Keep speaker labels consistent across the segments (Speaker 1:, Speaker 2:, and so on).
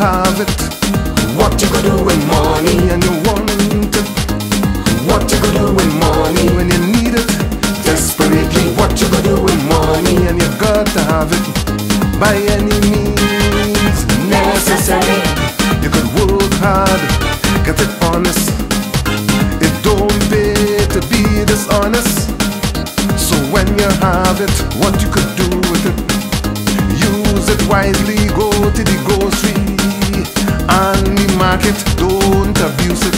Speaker 1: have it. What you gonna do with money? and you want it? What you gonna do with money when you need it? Desperately, what you gonna do with money? and you got to have it by any means necessary. You could work hard, get it honest. It don't pay to be dishonest. So when you have it, what and the market, don't abuse it.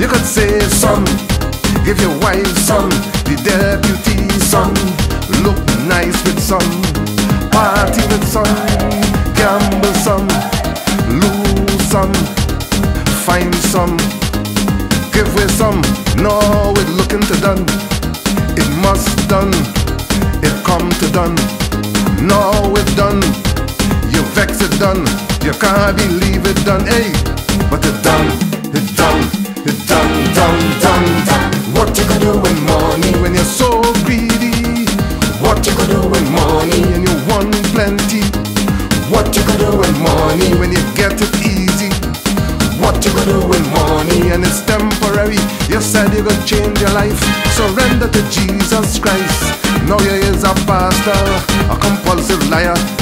Speaker 1: You could save some, give your wife some, the deputy some, look nice with some, party with some, gamble some, lose some, find some, give away some, no it looking to done, it must done, it come to done, now it done, you vex it done, you can't believe it done, hey, but it done, it done, it done, done, done, done. What you gonna do with money when you're so greedy? What you gonna do with money and you want plenty? What you gonna do with money when you get it easy? What you gonna do with money and it's temporary? You said you gonna change your life. Surrender to Jesus Christ. Now you is a pastor, a compulsive liar.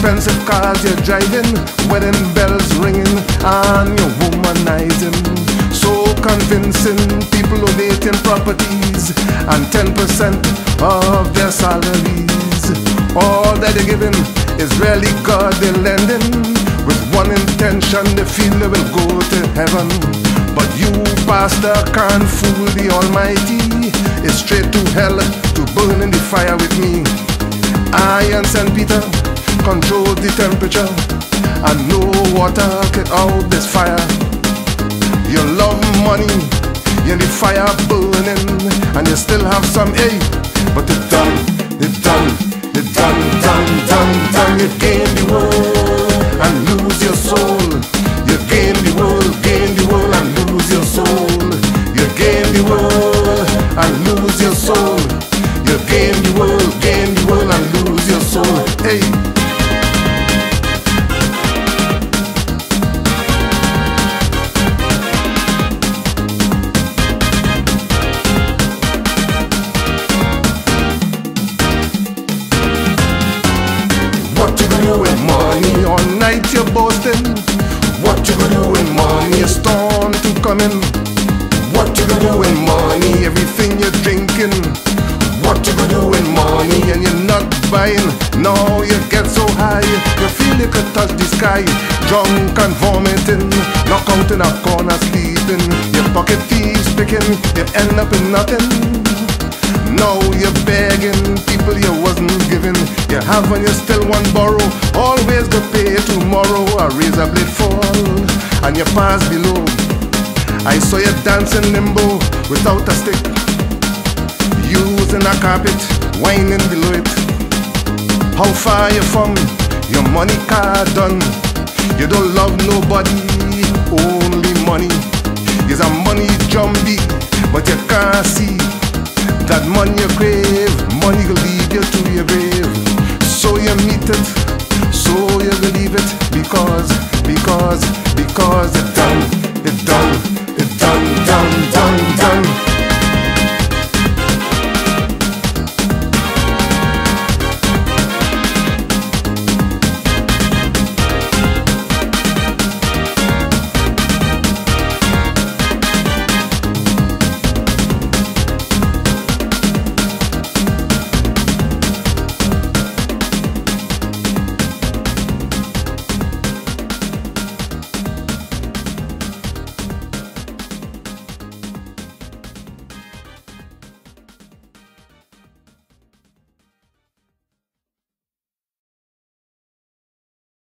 Speaker 1: Expensive cars you're driving, wedding bells ringing, and you're womanizing. So convincing, people are donating properties and 10% of their salaries. All that they're giving is really God they're lending. With one intention, they feel they will go to heaven. But you, pastor, can't fool the Almighty. It's straight to hell to burn in the fire with me. I and St. Peter control the temperature, and no water can out this fire. You love money, you're the fire burning, and you still have some, hey, but it done, it done, it done, done, done, done. You gain the world and lose your soul. You gain the world, gain the world and lose your soul. You gain the world and lose your soul. You gain the world, gain the world and lose your soul. Hey. Night you're boasting. What you gonna do with money? A storm to coming. What you gonna do with money? Everything you're drinking. What you gonna do with money? And you're not buying. Now you get so high, you feel you could touch the sky. Drunk and vomiting, knock out in a corner sleeping. Your pocket thieves picking, you end up in nothing. Now you're begging people you wasn't giving. You have and you still want borrow. Always go pay tomorrow. A razor blade fall and you pass below. I saw you dancing limbo without a stick. Using a carpet, whining below it. How far you from your money card done? You don't love nobody, only money. You're a money jumbie, but you can't see money you crave, money will lead you to your grave. So you meet it, so you believe it, because, because.